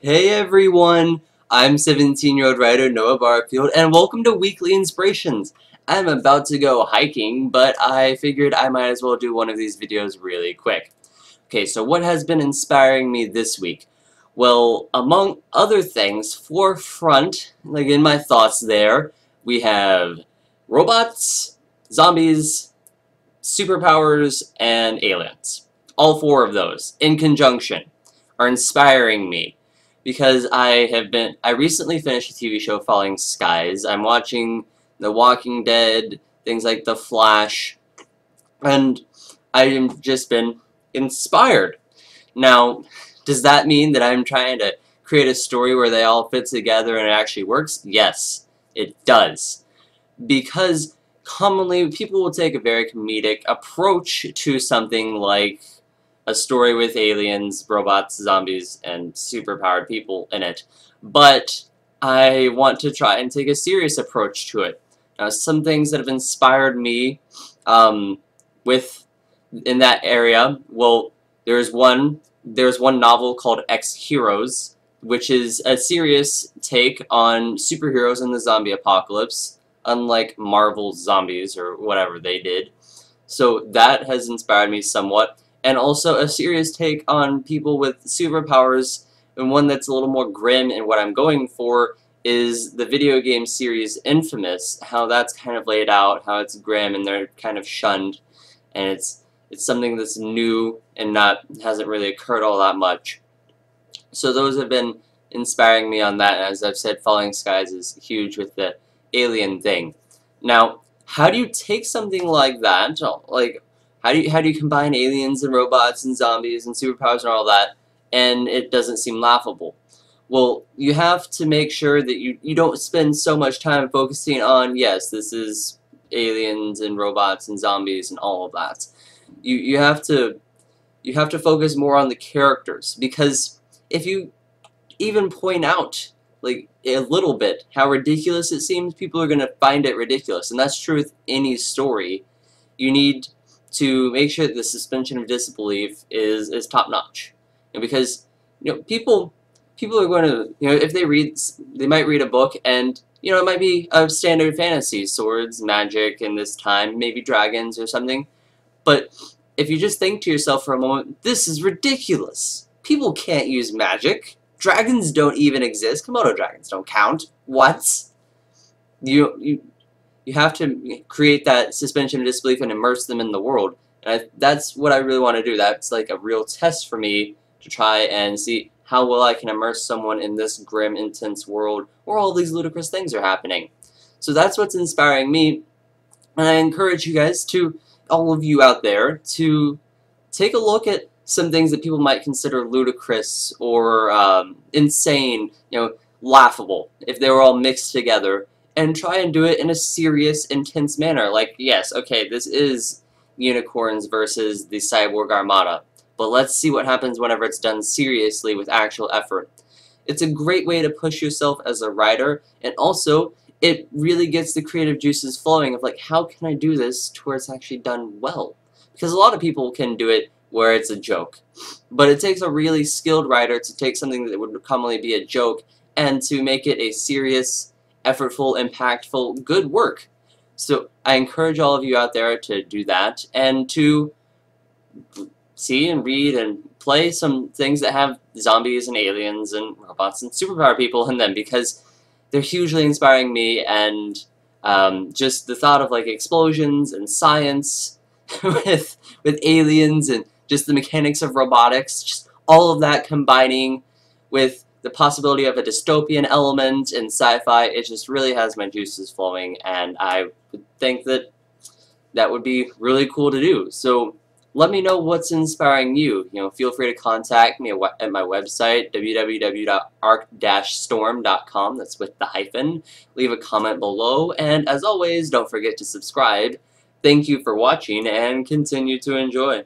Hey everyone, I'm 17-year-old writer Noah Barfield, and welcome to Weekly Inspirations. I'm about to go hiking, but I figured I might as well do one of these videos really quick. Okay, so what has been inspiring me this week? Well, among other things, forefront, like in my thoughts there, we have robots, zombies, superpowers, and aliens. All four of those, in conjunction, are inspiring me because I have been I recently finished a TV show Falling Skies. I'm watching The Walking Dead, things like The Flash, and I've just been inspired. Now, does that mean that I'm trying to create a story where they all fit together and it actually works? Yes, it does. Because commonly people will take a very comedic approach to something like a story with aliens, robots, zombies, and superpowered people in it. But I want to try and take a serious approach to it. Some things that have inspired me um, with in that area, well, there's one there's one novel called Ex Heroes, which is a serious take on superheroes in the zombie apocalypse, unlike Marvel zombies or whatever they did. So that has inspired me somewhat and also a serious take on people with superpowers, and one that's a little more grim, and what I'm going for is the video game series Infamous, how that's kind of laid out, how it's grim, and they're kind of shunned, and it's it's something that's new and not hasn't really occurred all that much. So those have been inspiring me on that, and as I've said, Falling Skies is huge with the alien thing. Now, how do you take something like that, like how do you how do you combine aliens and robots and zombies and superpowers and all that, and it doesn't seem laughable? Well, you have to make sure that you you don't spend so much time focusing on yes, this is aliens and robots and zombies and all of that. You you have to you have to focus more on the characters because if you even point out like a little bit how ridiculous it seems, people are going to find it ridiculous. And that's true with any story. You need to make sure that the suspension of disbelief is is top notch. And because you know people people are going to you know if they read they might read a book and you know it might be a standard fantasy swords magic in this time maybe dragons or something. But if you just think to yourself for a moment this is ridiculous. People can't use magic. Dragons don't even exist. Komodo oh, dragons don't count. What? You you you have to create that suspension of disbelief and immerse them in the world. And I, that's what I really want to do. That's like a real test for me to try and see how well I can immerse someone in this grim, intense world where all these ludicrous things are happening. So that's what's inspiring me. And I encourage you guys to, all of you out there, to take a look at some things that people might consider ludicrous or um, insane, you know, laughable, if they were all mixed together and try and do it in a serious, intense manner. Like, yes, okay, this is unicorns versus the cyborg armada, but let's see what happens whenever it's done seriously with actual effort. It's a great way to push yourself as a writer, and also, it really gets the creative juices flowing of like, how can I do this to where it's actually done well? Because a lot of people can do it where it's a joke. But it takes a really skilled writer to take something that would commonly be a joke and to make it a serious, effortful, impactful, good work. So I encourage all of you out there to do that and to see and read and play some things that have zombies and aliens and robots and superpower people in them because they're hugely inspiring me and um, just the thought of like explosions and science with with aliens and just the mechanics of robotics, just all of that combining with the possibility of a dystopian element in sci-fi, it just really has my juices flowing, and I think that that would be really cool to do. So let me know what's inspiring you. You know, feel free to contact me at my website, www.ark-storm.com, that's with the hyphen. Leave a comment below, and as always, don't forget to subscribe. Thank you for watching, and continue to enjoy.